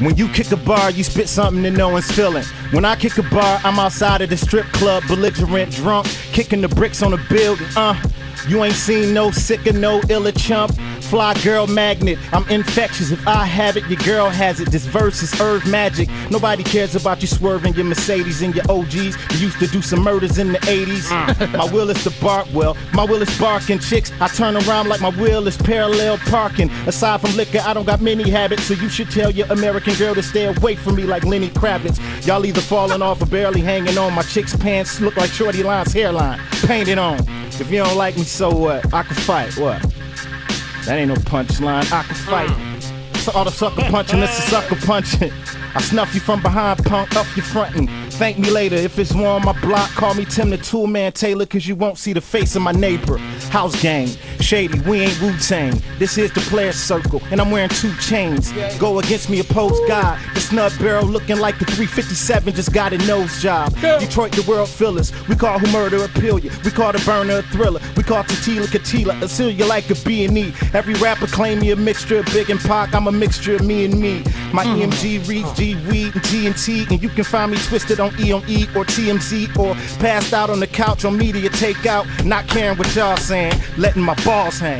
When you kick a bar, you spit something that no one's feeling. When I kick a bar, I'm outside of the strip club, belligerent, drunk, kicking the bricks on the building. Uh, you ain't seen no sicker, no iller chump. Fly girl magnet, I'm infectious. If I have it, your girl has it. This verse is earth magic. Nobody cares about you swerving your Mercedes and your OGs. You used to do some murders in the 80s. Mm. my will is to bark well. My will is barking chicks. I turn around like my will is parallel parking. Aside from liquor, I don't got many habits. So you should tell your American girl to stay away from me like Lenny Kravitz. Y'all either falling off or barely hanging on. My chick's pants look like Shorty Line's hairline. Painted on. If you don't like me, so what? I can fight. What? That ain't no punchline. I can fight. So all the sucker punching, this is sucker punching. I snuff you from behind, punk up your frontin'. Thank me later. If it's war on my block, call me Tim the Tool Man Taylor, cause you won't see the face of my neighbor. House gang, shady, we ain't Wu Tang. This is the player circle, and I'm wearing two chains. Go against me, opposed God. The snub barrel looking like the 357 just got a nose job. Detroit, the world fillers. We call who murder a pillion. We call the burner a thriller. We call Tatila Katila a Celia like a B and E. Every rapper claim me a mixture of Big and Pac. I'm a mixture of me and me. My EMG reads G weed and TNT, and you can find me twisted on E on E or TMZ or passed out on the couch on MediaTakeOut. Not caring what y'all saying, letting my balls hang.